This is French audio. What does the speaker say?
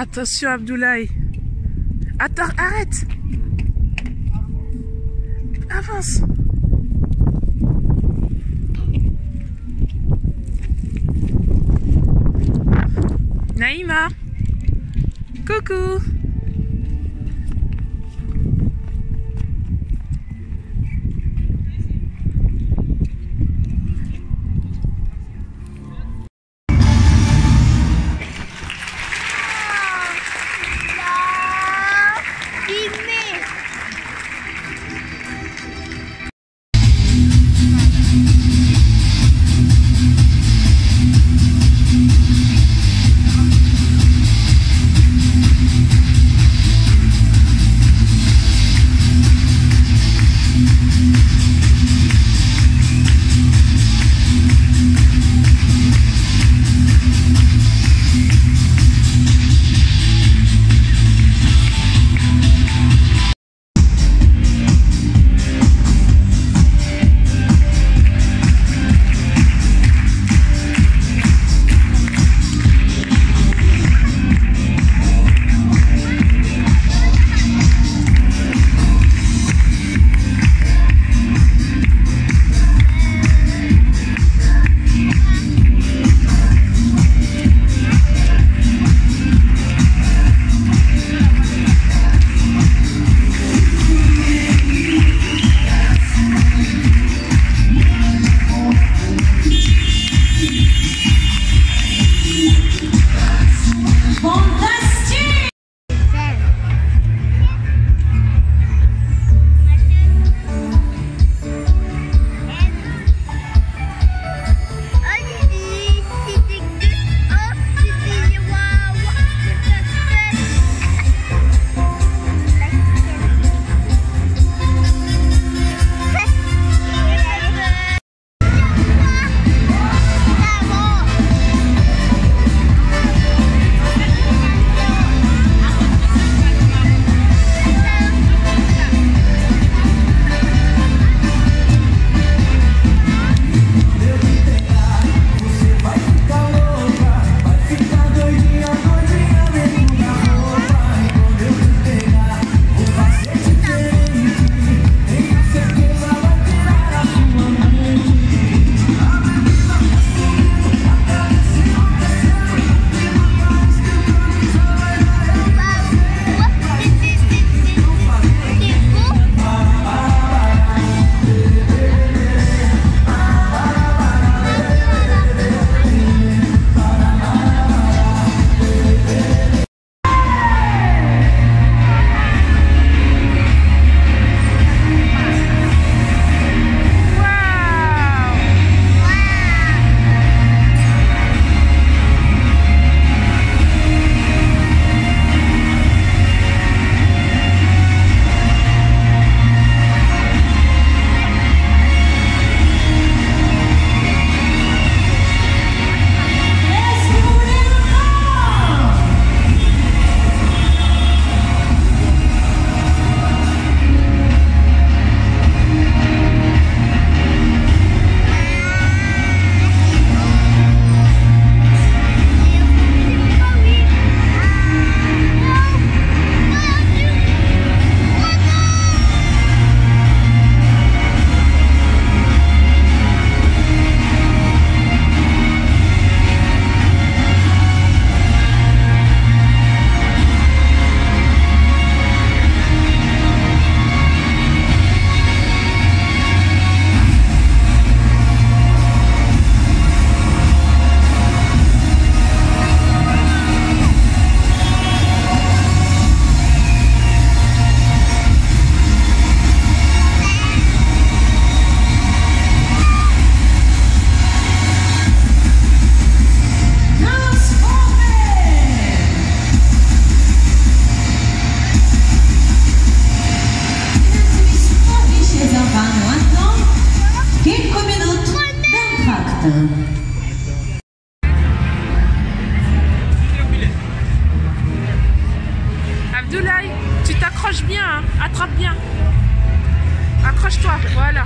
Attention Abdoulaye. Attends, arrête. Avance. Naïma. Coucou. Abdoulaye, tu t'accroches bien, hein. attrape bien. Accroche-toi, voilà.